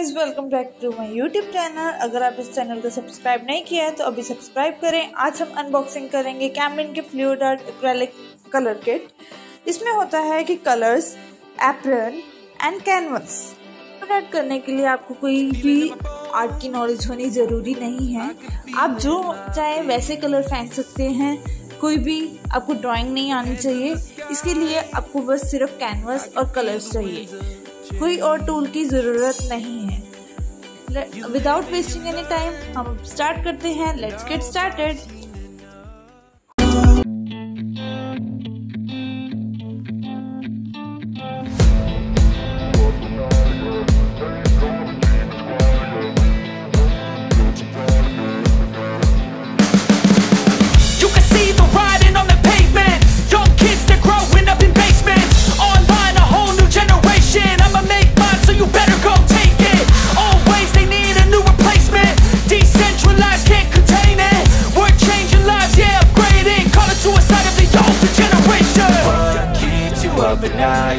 Guys welcome back to my YouTube channel अगर आप इस चैनल को सब्सक्राइब नहीं किया है तो अभी सब्सक्राइब करें। आज हम अनबॉक्सिंग करेंगे कैमलिन के fluid art acrylic colour kit इसमें होता है कि colours apron and canvas art करने के लिए आपको कोई भी आर्ट की नॉलेज होनी ज़रूरी नहीं है। आप जो चाहे वैसे कलर फेंक सकते हैं। कोई भी आपको ड्राइंग नहीं आनी चाहिए। इसके लिए आपको बस सिर्फ़ कैनवस और कलर्स चाहिए। कोई और टूल की ज़रूरत नहीं है। विदाउट वेस्टिंग एनी टाइम हम स्टार्ट करते हैं। Let's get started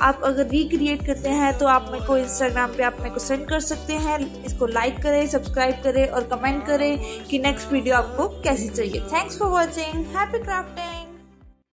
आप अगर रिक्रिएट करते हैं तो आप मेरे को इंस्टाग्राम पे आप मेरे को सेंड कर सकते हैं। इसको लाइक करें सब्सक्राइब करें और कमेंट करें कि नेक्स्ट वीडियो आपको कैसी चाहिए। Thanks for watching happy crafting